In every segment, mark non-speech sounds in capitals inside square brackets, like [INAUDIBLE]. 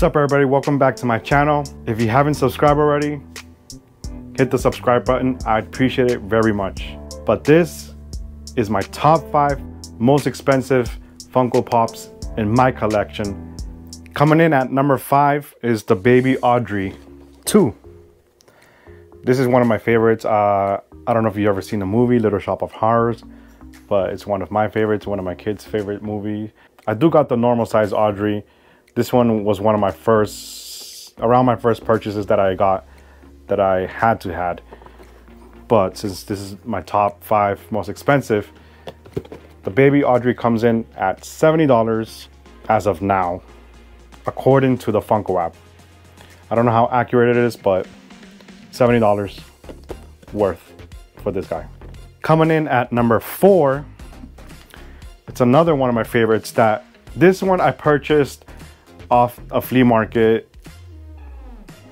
What's up everybody? Welcome back to my channel. If you haven't subscribed already, hit the subscribe button. I'd appreciate it very much. But this is my top five most expensive Funko Pops in my collection. Coming in at number five is the Baby Audrey 2. This is one of my favorites. Uh, I don't know if you've ever seen the movie Little Shop of Horrors, but it's one of my favorites, one of my kids' favorite movie. I do got the normal size Audrey. This one was one of my first, around my first purchases that I got, that I had to had. But since this is my top five most expensive, the baby Audrey comes in at $70 as of now, according to the Funko app. I don't know how accurate it is, but $70 worth for this guy. Coming in at number four, it's another one of my favorites that this one I purchased off a flea market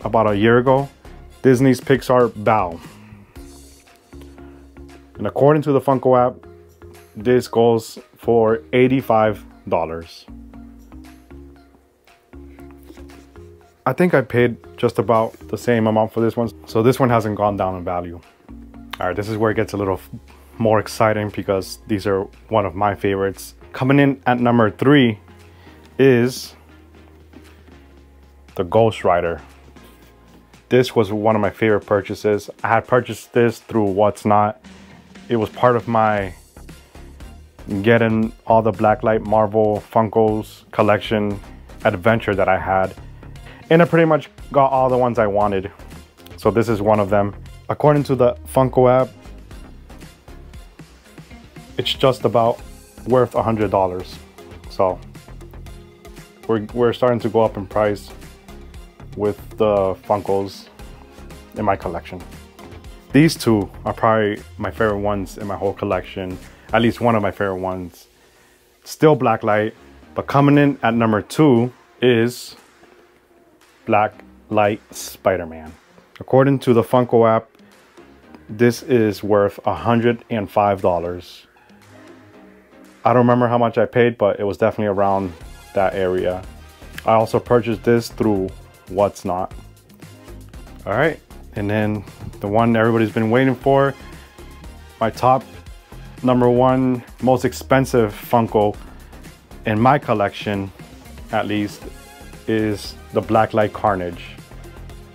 about a year ago. Disney's Pixar Bow. And according to the Funko app, this goes for $85. I think I paid just about the same amount for this one. So this one hasn't gone down in value. All right, this is where it gets a little more exciting because these are one of my favorites. Coming in at number three is the Ghost Rider. This was one of my favorite purchases. I had purchased this through Whatnot. It was part of my getting all the Blacklight Marvel Funkos collection adventure that I had. And I pretty much got all the ones I wanted. So this is one of them. According to the Funko app, it's just about worth a $100. So we're, we're starting to go up in price with the Funkos in my collection. These two are probably my favorite ones in my whole collection at least one of my favorite ones. Still Blacklight, but coming in at number two is Black Light Spider-Man. According to the Funko app, this is worth $105. I don't remember how much I paid, but it was definitely around that area. I also purchased this through Whatnot. All right, and then the one everybody's been waiting for, my top number one most expensive Funko in my collection, at least, is the Blacklight Carnage.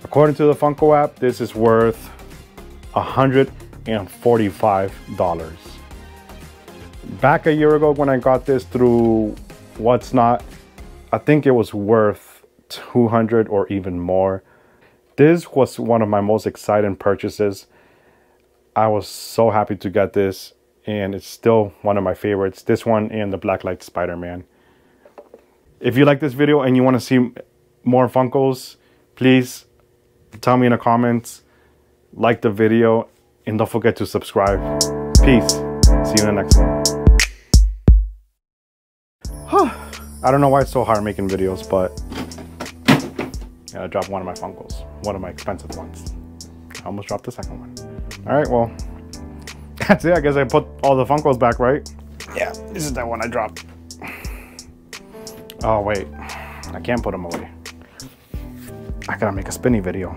According to the Funko app, this is worth $145. Back a year ago when I got this through Whatnot, I think it was worth 200 or even more. This was one of my most exciting purchases. I was so happy to get this and it's still one of my favorites. This one and the Blacklight Spider-Man. If you like this video and you want to see more Funkos, please tell me in the comments, like the video, and don't forget to subscribe. Peace. See you in the next one. [SIGHS] I don't know why it's so hard making videos, but I dropped one of my Funkos, one of my expensive ones. I almost dropped the second one. All right, well, [LAUGHS] that's it. I guess I put all the Funkos back, right? Yeah, this is that one I dropped. Oh, wait. I can't put them away. I gotta make a spinny video.